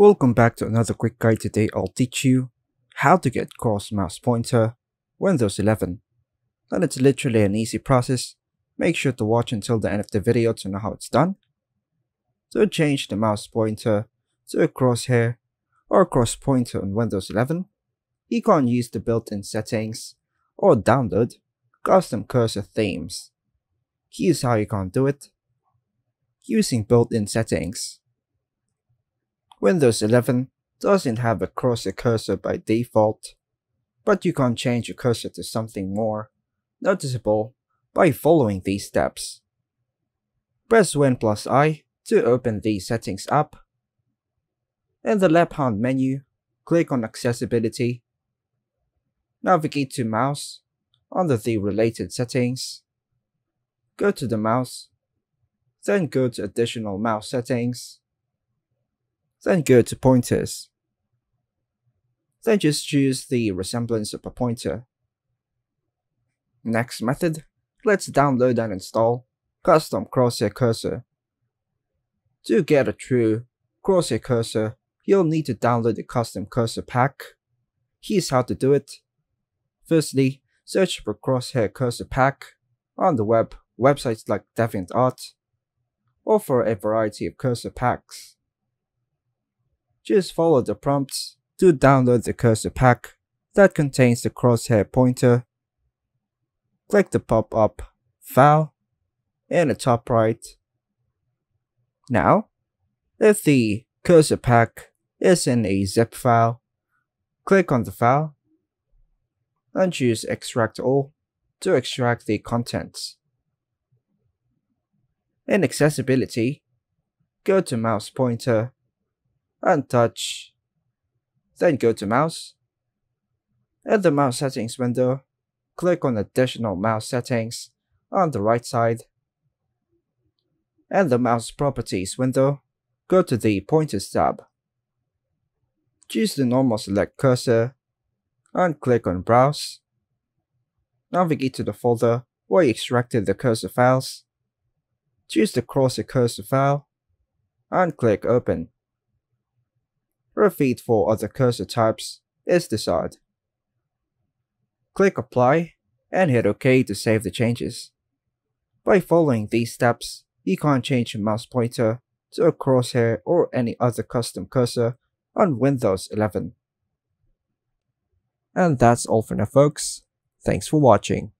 Welcome back to another quick guide today. I'll teach you how to get cross mouse pointer Windows 11 and it's literally an easy process. Make sure to watch until the end of the video to know how it's done. To change the mouse pointer to a crosshair or cross pointer on Windows 11 you can use the built-in settings or download custom cursor themes. Here's how you can do it. Using built-in settings Windows 11 doesn't have a crosshair cursor by default, but you can change your cursor to something more noticeable by following these steps. Press Win plus I to open the settings app. In the left hand menu, click on Accessibility. Navigate to Mouse under the related settings. Go to the mouse, then go to Additional Mouse Settings then go to pointers. Then just choose the resemblance of a pointer. Next method, let's download and install custom crosshair cursor. To get a true crosshair cursor, you'll need to download the custom cursor pack. Here's how to do it. Firstly, search for crosshair cursor pack on the web, websites like DeviantArt, or for a variety of cursor packs. Just follow the prompts to download the cursor pack that contains the crosshair pointer. Click the pop-up File in the top right. Now, if the cursor pack is in a zip file, click on the file and choose Extract All to extract the contents. In Accessibility, go to Mouse Pointer and touch. Then go to mouse. At the mouse settings window, click on additional mouse settings on the right side. And the mouse properties window, go to the pointers tab. Choose the normal select cursor and click on browse. Navigate to the folder where you extracted the cursor files. Choose the crosshair cursor file and click open feed for other cursor types is desired. Click Apply and hit OK to save the changes. By following these steps, you can change your mouse pointer to a crosshair or any other custom cursor on Windows 11. And that's all for now folks. Thanks for watching.